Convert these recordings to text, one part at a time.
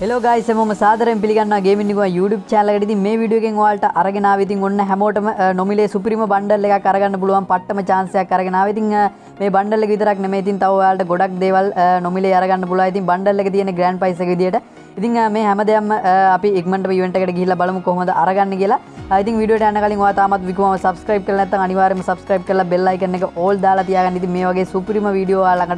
Hello guys හැමෝම සාදරයෙන් පිළිගන්නවා ගේමින් නිකුවා YouTube channel එකට ඉතින් මේ වීඩියෝ එකෙන් ඔයාලට අරගෙන ආව ඉතින් ඔන්න හැමෝටම නොමිලේ සුපිරිම බණ්ඩල් එකක් අරගන්න පුළුවන් පට්ටම chance එකක් අරගෙන ආව. ඉතින් මේ බණ්ඩල් එක විතරක් නෙමෙයි ඉතින් තව ඔයාලට ගොඩක් දේවල් නොමිලේ අරගන්න පුළුවන්. ඉතින් බණ්ඩල් එකේ තියෙන ග්‍රෑන්ඩ් ප්‍රයිස් එක විදියට ඉතින් මේ හැමදේම අපි ඉක්මනට ඉවෙන්ට් එකට ගිහිල්ලා බලමු කොහොමද අරගන්න කියලා. ඉතින් වීඩියෝට යන්න කලින් ඔයා තාමත් විකුමම subscribe කරලා නැත්නම් අනිවාර්යයෙන්ම subscribe කරලා bell icon එක all දාලා තියාගන්න. ඉතින් මේ වගේ සුපිරිම වීඩියෝ ඔයාලා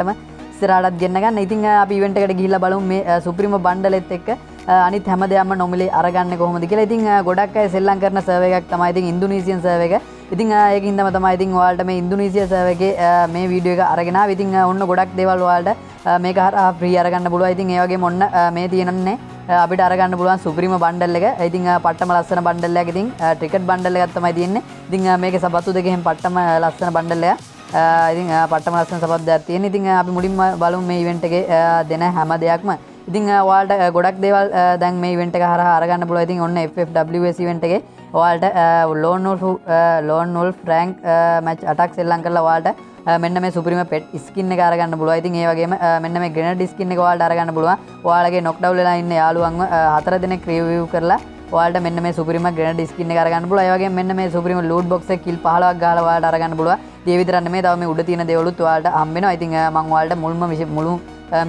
ළඟටම ඉස්සරහටත් ගෙන්න ගන්න. ඉතින් අපි ඉවෙන්ට් එකට ගිහිල්ලා බලමු මේ සුපිරිම බණ්ඩලෙත් එක්ක අනිත් හැම දෙයක්ම නොමිලේ අරගන්න කොහොමද කියලා. ඉතින් ගොඩක් අය සෙල්ලම් කරන සර්වර් එකක් තමයි ඉතින් ඉන්දුනීසියන් සර්වර් එක. ඉතින් ඒකින් තමයි තමයි ඉතින් ඔයාලට මේ ඉන්දුනීසියා සර්වර් එකේ මේ වීඩියෝ එක අරගෙන ආවේ. ඉතින් ඔන්න ගොඩක් දේවල් ඔයාලට මේක හරහා ෆ්‍රී අරගන්න පුළුවන්. ඉතින් ඒ වගේම ඔන්න මේ තියෙනන්නේ අපිට අරගන්න පුළුවන් සුපිරිම බණ්ඩල් එක. ඉතින් පට්ටම ලස්සන බණ්ඩල් එකක්. ඉතින් ටිකට් බණ්ඩල් එකක් තමයි තියෙන්නේ. ඉතින් මේකේ සබතු දෙකෙන් පට්ටම ලස්සන බණ්ඩල් එකක්. ඉතින් පටම ලස්සන සබද්දයක් තියෙන. ඉතින් අපි මුලින්ම බලමු මේ ඉවෙන්ට් එකේ දෙන හැම දෙයක්ම. ඉතින් ඔයාලට ගොඩක් දේවල් දැන් මේ ඉවෙන්ට් එක හරහා අරගන්න පුළුවන්. ඉතින් ඔන්න FFWS ඉවෙන්ට් එකේ ඔයාලට lone wolf lone wolf rank match අටක් සෙල්ලම් කරලා ඔයාලට මෙන්න මේ සුපිරිම පෙට් ස්කින් එක අරගන්න පුළුවන්. ඉතින් ඒ වගේම මෙන්න මේ ග්‍රෙනඩ් ස්කින් එක ඔයාලට අරගන්න පුළුවන්. ඔයාලගේ නොක්ඩවුන් වෙලා ඉන්න යාළුවන්ව හතර දෙනෙක් රිවිව් කරලා ඔයාලට මෙන්න මේ සුපිරිම ග්‍රෙනඩ් ස්කින් එක අරගන්න පුළුවන්. ඒ වගේම මෙන්න මේ සුපිරිම ලූට් බොක්ස් එක කිල් 15ක් ගහලා ඔයාලට අරගන්න පුළුවන්. ඒ විතරක් නෙමෙයි තව මේ උඩ තියෙන දේවලුත් ඔයාලට හම්බ වෙනවා. ඉතින් මම ඔයාලට මුල්ම මුළු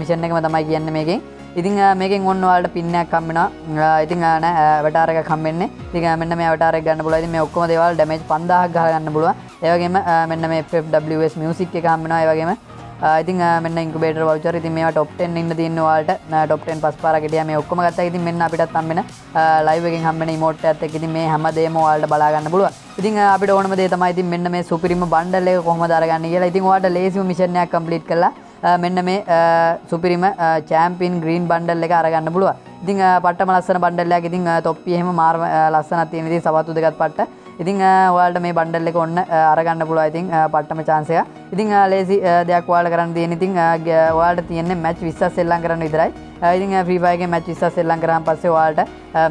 මිෂන් එකම තමයි කියන්නේ මේකෙන්. ඉතින් මේකෙන් ඔන්න ඔයාලට පින් එකක් හම්බ වෙනවා. ඉතින් නෑ අවතාර එකක් හම්බ වෙන්නේ. ඉතින් මෙන්න මේ අවතාර එක ගන්න පුළුවන්. ඉතින් මේ ඔක්කොම දේවල් ඩැමේජ් 5000ක් ගහලා ගන්න පුළුවන්. ඒ වගේම මෙන්න මේ FFWS music එක හම්බ වෙනවා. ඒ වගේම ඉතින් මෙන්න ඉන්කුබේටර් වවුචර් ඉතින් මේවා টොප් 10 ඉන්න තියෙන ඔයාලට. টොප් 10 පස් පාරක් හිටියා. මේ ඔක්කොම ගත්තා. ඉතින් මෙන්න අපිටත් හම්බ වෙන ලයිව් එකෙන් හම්බ වෙන ඉමෝට් එකත් එක්ක ඉතින් මේ හැමදේම ඔයාලට බලා ගන්න පුළුවන්. ඉතින් අපිට ඕනම දේ තමයි ඉතින් මෙන්න මේ සුපිරිම බණ්ඩල් එක කොහොමද අරගන්නේ කියලා. ඉතින් ඔයාලට ලේසිම මිෂන් එකක් කම්ප්ලීට් කරලා මෙන්න මේ සුපිරිම චෑම්පියන් ග්‍රීන් බණ්ඩල් එක අරගන්න පුළුවන්. ඉතින් පට්ටම ලස්සන බණ්ඩල් එකක්. ඉතින් තොප්පිය එහෙම මාර ලස්සනක් තියෙන ඉතින් සවතු දෙකත් පට්ට. ඉතින් ඔයාලට මේ බණ්ඩල් එක ඔන්න අරගන්න පුළුවන් ඉතින් පට්ටම chance එක. ඉතින් ලේසි දෙයක් ඔයාලට කරන්න තියෙන ඉතින් ඔයාලට තියෙන්නේ මැච් 20ක් සෙල්ලම් කරන්න විතරයි. ඉතින් ෆ්‍රී ෆයර් එකේ මැච් 20ක් සෙල්ලම් කරාන් පස්සේ ඔයාලට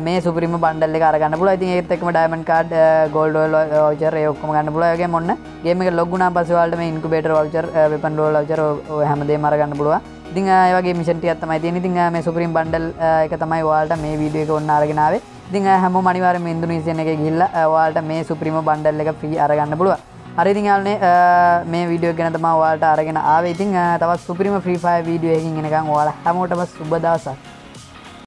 මේ සුපිරිම බණ්ඩල් එක අරගන්න පුළුවන්. ඉතින් ඒකත් එක්කම ඩයමන්ඩ් කාඩ්, ගෝල්ඩ් වවුචර් ඒ ඔක්කොම ගන්න පුළුවන්. ඒ වගේම ඔන්න ගේම් එක ලොග් වුණාන් පස්සේ ඔයාලට මේ incubator voucher, weapon roll voucher ඔය හැමදේම අරගන්න පුළුවන්. ඉතින් ඒ වගේ මිෂන් ටිකක් තමයි තියෙන්නේ. ඉතින් මේ සුපිරිම බණ්ඩල් එක තමයි ඔයාලට මේ වීඩියෝ එක ඔන්න අරගෙන ආවේ. ඉතින් හැමෝම අනිවාර්යෙන්ම ඉන්දුනීසියන් එකේ ගිහිල්ලා ඔයාලට මේ සුප්‍රීම බණ්ඩල් එක ෆ්‍රී අරගන්න පුළුවන්. හරි ඉතින් යාළුවනේ මේ වීඩියෝ එක ගැන තමයි ඔයාලට අරගෙන ආවේ. ඉතින් තවත් සුප්‍රීම ෆ්‍රී ෆයර් වීඩියෝ එකකින් එනකන් ඔයාලා හැමෝටම සුබ දවසක්.